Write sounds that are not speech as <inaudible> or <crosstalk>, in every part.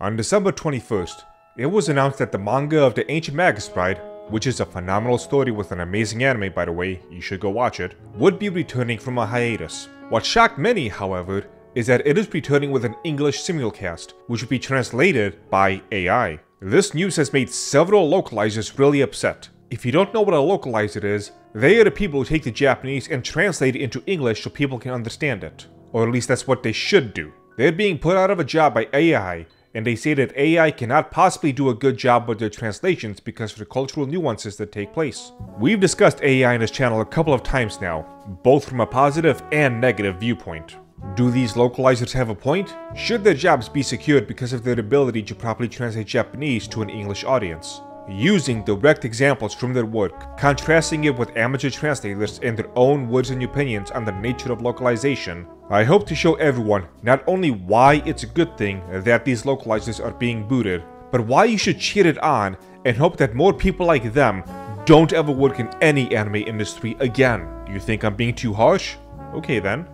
On December 21st, it was announced that the manga of the Ancient Magus Bride, which is a phenomenal story with an amazing anime by the way, you should go watch it, would be returning from a hiatus. What shocked many, however, is that it is returning with an English simulcast, which would be translated by AI. This news has made several localizers really upset. If you don't know what a localizer is, they are the people who take the Japanese and translate it into English so people can understand it. Or at least that's what they should do. They're being put out of a job by AI, and they say that AI cannot possibly do a good job with their translations because of the cultural nuances that take place. We've discussed AI in this channel a couple of times now, both from a positive and negative viewpoint. Do these localizers have a point? Should their jobs be secured because of their ability to properly translate Japanese to an English audience? Using direct examples from their work, contrasting it with amateur translators and their own words and opinions on the nature of localization, I hope to show everyone not only why it's a good thing that these localizers are being booted, but why you should cheer it on and hope that more people like them don't ever work in any anime industry again. Do you think I'm being too harsh? Okay then,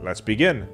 let's begin.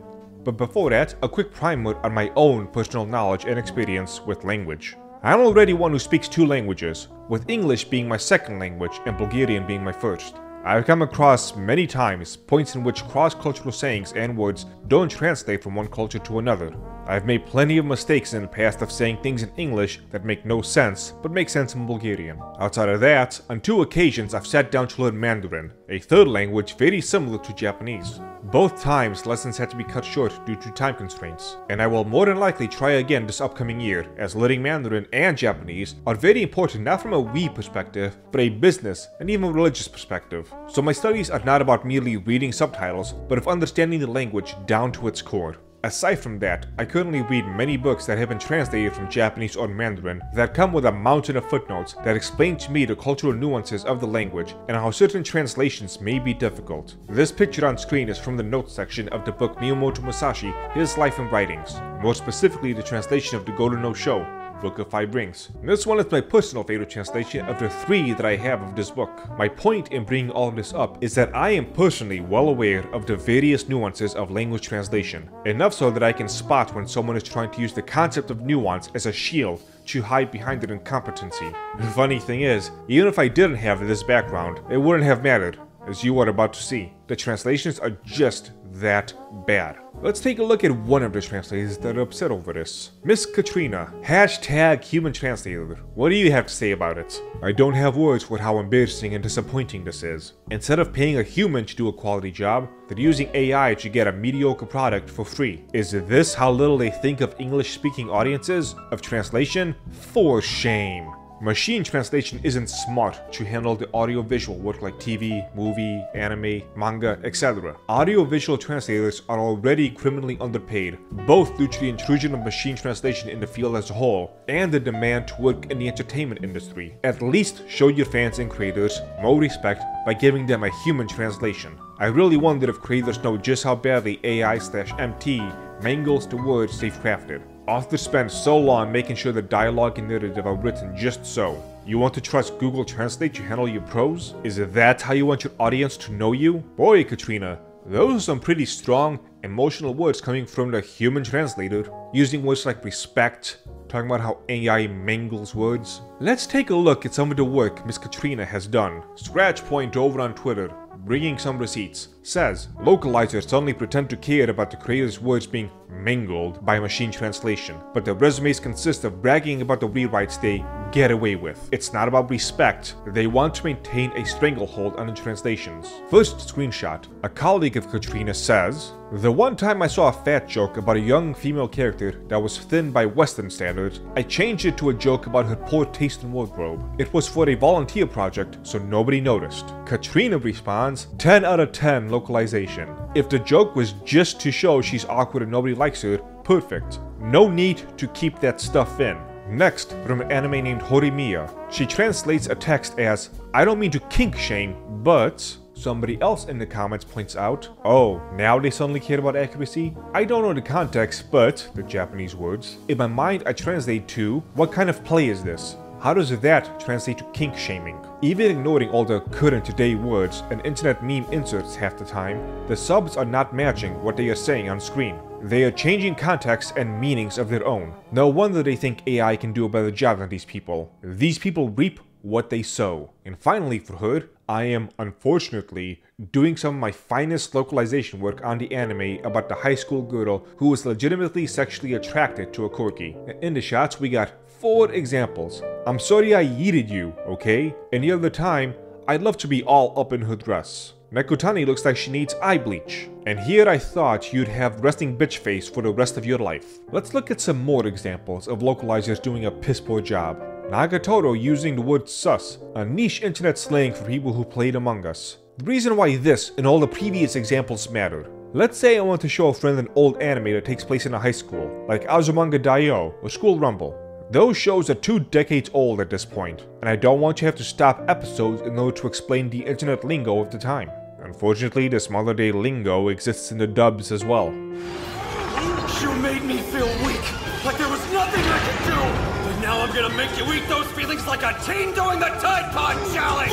But before that, a quick primer on my own personal knowledge and experience with language. I'm already one who speaks two languages, with English being my second language and Bulgarian being my first. I've come across many times points in which cross-cultural sayings and words don't translate from one culture to another. I've made plenty of mistakes in the past of saying things in English that make no sense, but make sense in Bulgarian. Outside of that, on two occasions I've sat down to learn Mandarin, a third language very similar to Japanese. Both times lessons had to be cut short due to time constraints, and I will more than likely try again this upcoming year, as learning Mandarin and Japanese are very important not from a we perspective, but a business and even religious perspective. So my studies are not about merely reading subtitles, but of understanding the language down to its core. Aside from that, I currently read many books that have been translated from Japanese or Mandarin that come with a mountain of footnotes that explain to me the cultural nuances of the language and how certain translations may be difficult. This picture on screen is from the notes section of the book Miyamoto Musashi, His Life and Writings, more specifically the translation of the Gorin No Sho, Book of Five Rings. This one is my personal favorite translation of the three that I have of this book. My point in bringing all of this up is that I am personally well aware of the various nuances of language translation, enough so that I can spot when someone is trying to use the concept of nuance as a shield to hide behind their incompetency. The funny thing is, even if I didn't have this background, it wouldn't have mattered, as you are about to see. The translations are just that bad. Let's take a look at one of the translators that are upset over this. Miss Katrina, hashtag human translator. What do you have to say about it? I don't have words for how embarrassing and disappointing this is. Instead of paying a human to do a quality job, they're using AI to get a mediocre product for free. Is this how little they think of English speaking audiences? Of translation? For shame. Machine translation isn't smart to handle the audio-visual work like TV, movie, anime, manga, etc. Audio-visual translators are already criminally underpaid, both due to the intrusion of machine translation in the field as a whole, and the demand to work in the entertainment industry. At least show your fans and creators more respect by giving them a human translation. I really wonder if creators know just how badly AI slash MT mangles the words they've crafted. Authors spend so long making sure the dialogue and narrative are written just so. You want to trust Google Translate to handle your prose? Is that how you want your audience to know you? Boy, Katrina, those are some pretty strong, emotional words coming from the human translator, using words like respect, talking about how AI mangles words. Let's take a look at some of the work Miss Katrina has done. Scratch Point over on Twitter, bringing some receipts, says localizers suddenly pretend to care about the creator's words being mangled by machine translation, but their resumes consist of bragging about the rewrites they get away with. It's not about respect, they want to maintain a stranglehold on the translations. First screenshot, a colleague of Katrina says, The one time I saw a fat joke about a young female character that was thin by western standards, I changed it to a joke about her poor taste in wardrobe. It was for a volunteer project, so nobody noticed. Katrina responds, 10 out of 10 localization. If the joke was just to show she's awkward and nobody likes her, perfect. No need to keep that stuff in. Next, from an anime named Horimiya. She translates a text as, I don't mean to kink shame, but... Somebody else in the comments points out, oh, now they suddenly care about accuracy? I don't know the context, but, the Japanese words, in my mind I translate to, what kind of play is this? How does that translate to kink shaming? Even ignoring all the current today words and internet meme inserts half the time, the subs are not matching what they are saying on screen. They are changing contexts and meanings of their own. No wonder they think AI can do a better job than these people. These people reap what they sow. And finally, for Hood, I am unfortunately doing some of my finest localization work on the anime about the high school girl who was legitimately sexually attracted to a corgi. In the shots, we got four examples. I'm sorry I yeeted you, okay? Any other time, I'd love to be all up in her dress. Nekutani looks like she needs eye bleach. And here I thought you'd have resting bitch face for the rest of your life. Let's look at some more examples of localizers doing a piss poor job. Nagatoro using the word sus, a niche internet slang for people who played Among Us. The reason why this and all the previous examples matter. Let's say I want to show a friend an old anime that takes place in a high school, like Azumanga Daioh or School Rumble. Those shows are two decades old at this point, and I don't want to have to stop episodes in order to explain the internet lingo of the time. Unfortunately, this modern day lingo exists in the dubs as well. You made me feel weak, like there was nothing I could do! But now I'm gonna make you eat those feelings like a teen doing the Tide Pod Challenge!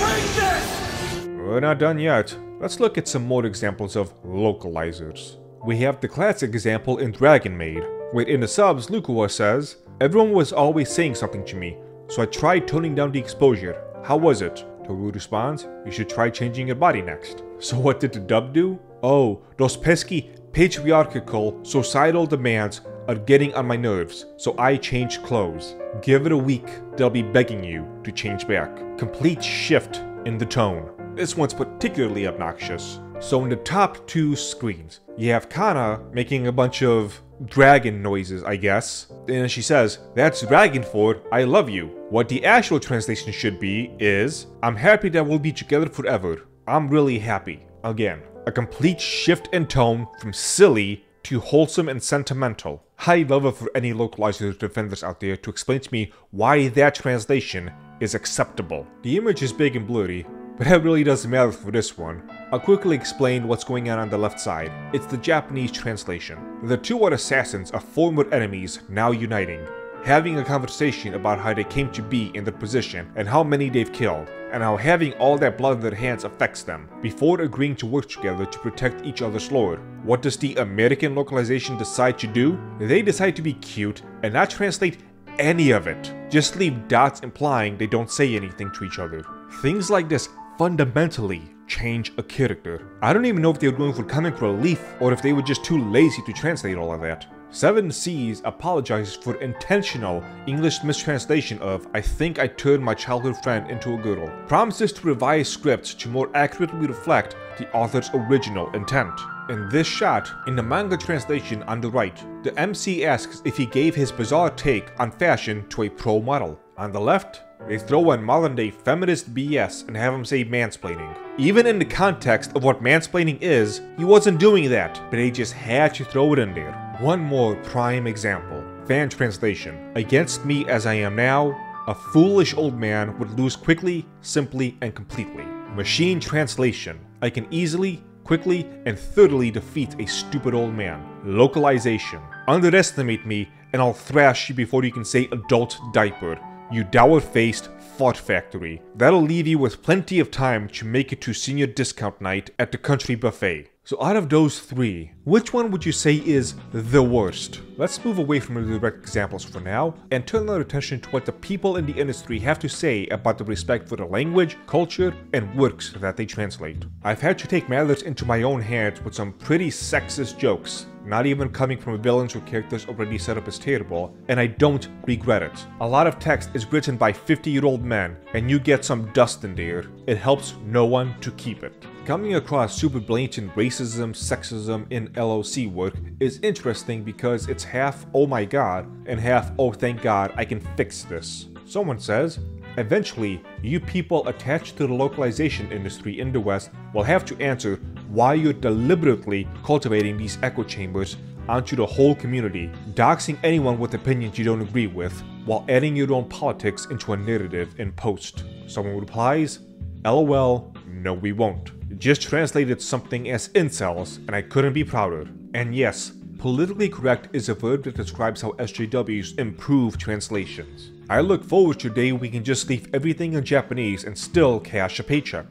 Drink this! We're not done yet. Let's look at some more examples of localizers. We have the classic example in Dragon Maid, where in the subs Lucoa says, Everyone was always saying something to me, so I tried toning down the exposure. How was it? Tohru responds, you should try changing your body next. So what did the dub do? Oh, those pesky patriarchal societal demands are getting on my nerves, so I changed clothes. Give it a week, they'll be begging you to change back. Complete shift in the tone. This one's particularly obnoxious. So in the top two screens, you have Kanna making a bunch of dragon noises, I guess. And she says, That's Dragonford, I love you. What the actual translation should be is, I'm happy that we'll be together forever. I'm really happy. Again, a complete shift in tone from silly to wholesome and sentimental. Love it for any localizer defenders out there to explain to me why that translation is acceptable. The image is big and blurry, but that really doesn't matter for this one. I'll quickly explain what's going on on the left side. It's the Japanese translation. The two odd assassins are former enemies now uniting, having a conversation about how they came to be in their position and how many they've killed, and how having all that blood in their hands affects them, before agreeing to work together to protect each other's lord. What does the American localization decide to do? They decide to be cute and not translate any of it. Just leave dots implying they don't say anything to each other. Things like this fundamentally change a character. I don't even know if they were going for comic relief or if they were just too lazy to translate all of that. Seven Seas apologizes for intentional English mistranslation of I think I turned my childhood friend into a girl. Promises to revise scripts to more accurately reflect the author's original intent. In this shot, in the manga translation on the right, the MC asks if he gave his bizarre take on fashion to a pro model. On the left, they throw in modern day feminist BS and have him say mansplaining. Even in the context of what mansplaining is, he wasn't doing that, but they just had to throw it in there. One more prime example. Fan translation. Against me as I am now, a foolish old man would lose quickly, simply, and completely. Machine translation. I can easily, quickly, and thoroughly defeat a stupid old man. Localization. Underestimate me and I'll thrash you before you can say adult diaper you dour-faced fart factory. That'll leave you with plenty of time to make it to senior discount night at the country buffet. So out of those three, which one would you say is the worst? Let's move away from the direct examples for now and turn our attention to what the people in the industry have to say about the respect for the language, culture, and works that they translate. I've had to take matters into my own hands with some pretty sexist jokes not even coming from villains or characters already set up as terrible, and I don't regret it. A lot of text is written by 50 year old men, and you get some dust in there, it helps no one to keep it. Coming across super blatant racism, sexism in LOC work is interesting because it's half oh my god and half oh thank god I can fix this. Someone says, Eventually, you people attached to the localization industry in the West will have to answer why you're deliberately cultivating these echo chambers onto the whole community, doxing anyone with opinions you don't agree with, while adding your own politics into a narrative in post. Someone replies, LOL, no we won't. Just translated something as incels, and I couldn't be prouder. And yes, politically correct is a verb that describes how SJWs improve translations. I look forward to the day we can just leave everything in Japanese and still cash a paycheck.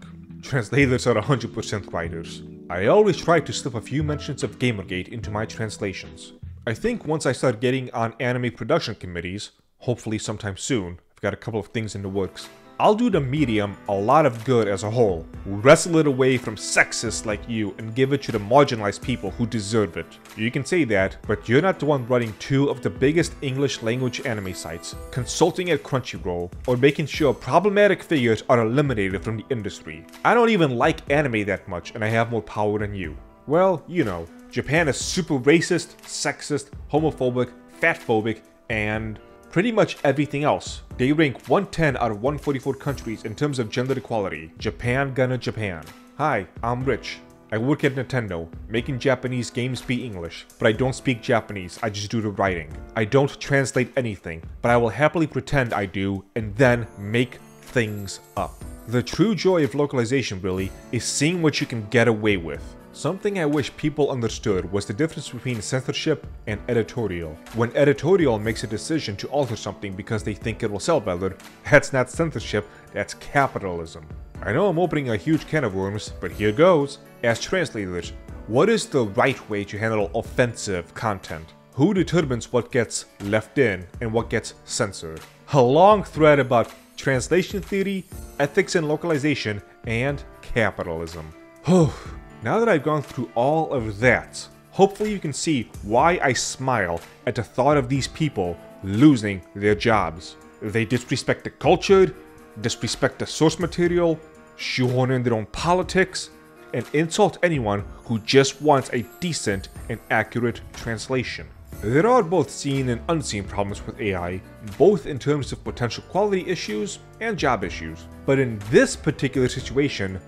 Translators are 100% writers. I always try to slip a few mentions of Gamergate into my translations. I think once I start getting on anime production committees, hopefully sometime soon, I've got a couple of things in the works, I'll do the medium a lot of good as a whole, wrestle it away from sexists like you and give it to the marginalized people who deserve it. You can say that, but you're not the one running two of the biggest English language anime sites, consulting at Crunchyroll, or making sure problematic figures are eliminated from the industry. I don't even like anime that much and I have more power than you. Well, you know, Japan is super racist, sexist, homophobic, fatphobic, and pretty much everything else. They rank 110 out of 144 countries in terms of gender equality. Japan gonna Japan. Hi, I'm Rich. I work at Nintendo, making Japanese games be English, but I don't speak Japanese, I just do the writing. I don't translate anything, but I will happily pretend I do and then make things up. The true joy of localization really is seeing what you can get away with. Something I wish people understood was the difference between censorship and editorial. When editorial makes a decision to alter something because they think it will sell better, that's not censorship, that's capitalism. I know I'm opening a huge can of worms, but here goes. As translators, what is the right way to handle offensive content? Who determines what gets left in and what gets censored? A long thread about translation theory, ethics and localization, and capitalism. <sighs> Now that I've gone through all of that, hopefully you can see why I smile at the thought of these people losing their jobs. They disrespect the culture, disrespect the source material, shoehorn in their own politics, and insult anyone who just wants a decent and accurate translation. There are both seen and unseen problems with AI, both in terms of potential quality issues and job issues. But in this particular situation,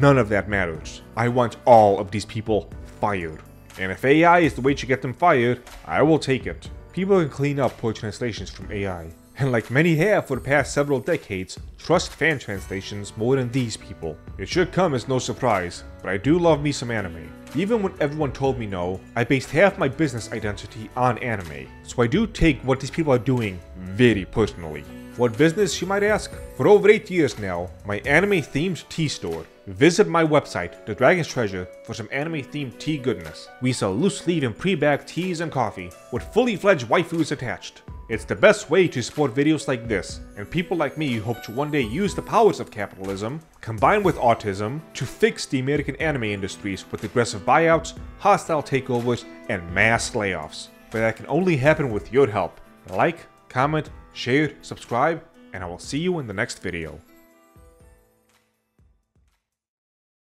none of that matters. I want all of these people fired. And if AI is the way to get them fired, I will take it. People can clean up poor translations from AI. And like many have for the past several decades, trust fan translations more than these people. It should come as no surprise, but I do love me some anime. Even when everyone told me no, I based half my business identity on anime, so I do take what these people are doing very personally. What business, you might ask? For over 8 years now, my anime themed tea store. Visit my website, The Dragon's Treasure, for some anime themed tea goodness. We sell loose leaf and pre-bagged teas and coffee, with fully fledged waifus attached. It's the best way to support videos like this, and people like me hope to one day use the powers of capitalism, combined with autism, to fix the American anime industries with aggressive buyouts, hostile takeovers, and mass layoffs. But that can only happen with your help. Like, comment, share, subscribe, and I will see you in the next video.